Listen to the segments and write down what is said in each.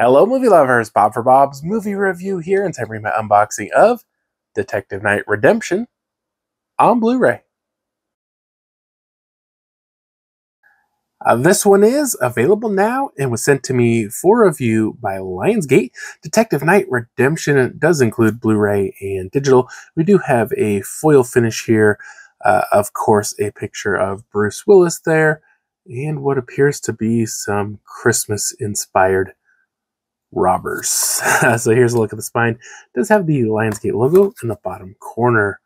Hello, movie lovers. Bob for Bob's movie review here, and time for my unboxing of Detective Knight Redemption on Blu ray. Uh, this one is available now and was sent to me for review by Lionsgate. Detective Knight Redemption does include Blu ray and digital. We do have a foil finish here. Uh, of course, a picture of Bruce Willis there, and what appears to be some Christmas inspired robbers. so here's a look at the spine. It does have the Lionsgate logo in the bottom corner.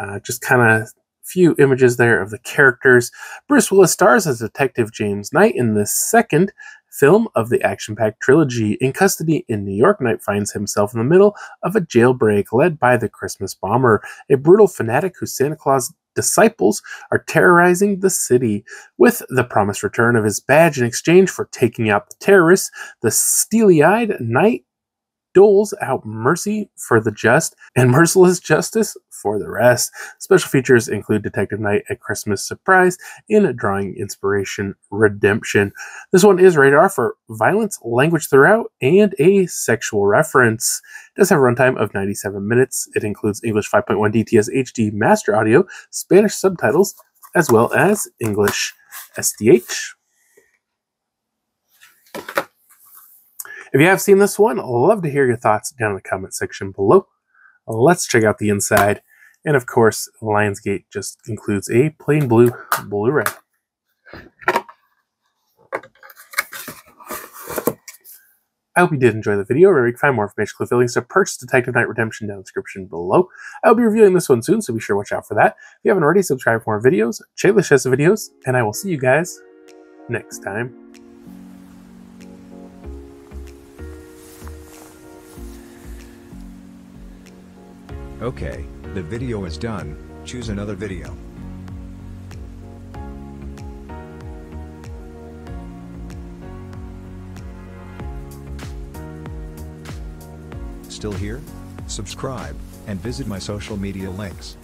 Uh, just kind of a few images there of the characters. Bruce Willis stars as Detective James Knight in the second film of the action packed trilogy. In custody in New York, Knight finds himself in the middle of a jailbreak led by the Christmas bomber, a brutal fanatic whose Santa Claus disciples are terrorizing the city. With the promised return of his badge in exchange for taking out the terrorists, the steely eyed Knight doles out mercy for the just and merciless justice for the rest. Special features include Detective Knight at Christmas Surprise in Drawing Inspiration Redemption. This one is rated R for violence, language throughout, and a sexual reference. It does have a runtime of 97 minutes. It includes English 5.1 DTS HD master audio, Spanish subtitles, as well as English SDH. If you have seen this one, I'd love to hear your thoughts down in the comment section below. Let's check out the inside. And of course, Lionsgate just includes a plain blue Blu-ray. I hope you did enjoy the video. Where you can find more information, click the links to purchase Detective Knight Redemption down in the description below. I'll be reviewing this one soon, so be sure to watch out for that. If you haven't already, subscribe for more videos, check the chest of videos, and I will see you guys next time. Okay, the video is done, choose another video. Still here? Subscribe, and visit my social media links.